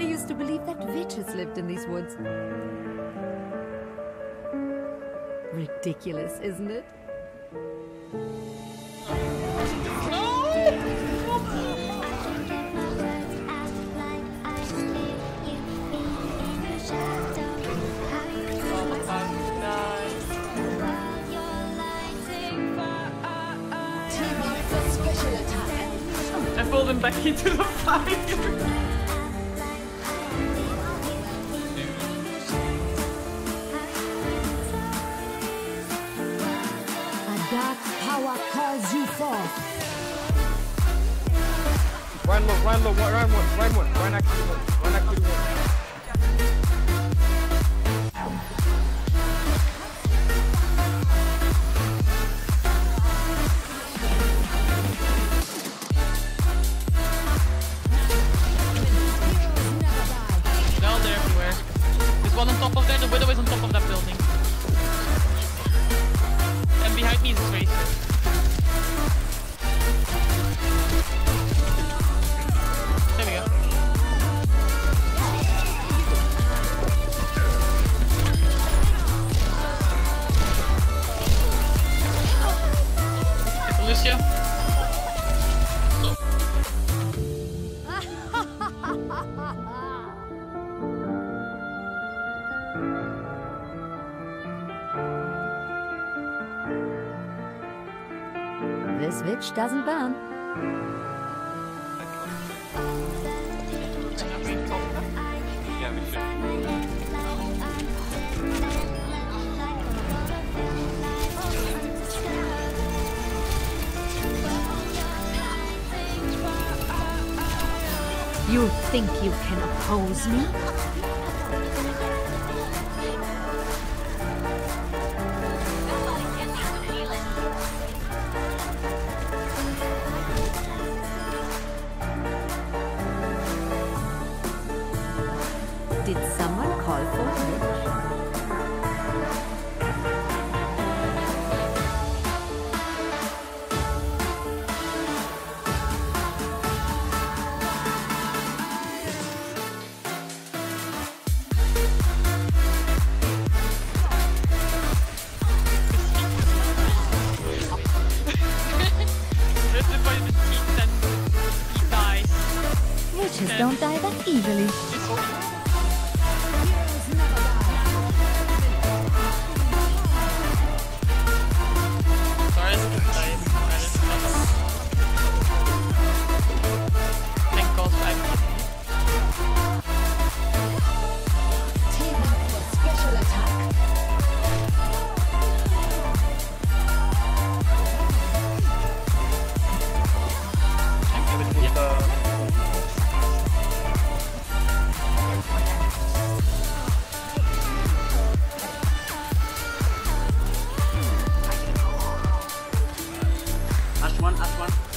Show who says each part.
Speaker 1: They used to believe that witches lived in these woods. Ridiculous, isn't it?
Speaker 2: I pulled him back into the fire.
Speaker 1: Power calls you forth.
Speaker 3: Run low, run low, run one, run one, run actually one, run actually one.
Speaker 2: Now they're everywhere. There's one on top of there. The widow is on top of that building. And behind me is a tracer.
Speaker 1: This witch doesn't burn. You think you can oppose me?
Speaker 2: Dies.
Speaker 1: Witches don't die that easily.
Speaker 2: one, last one.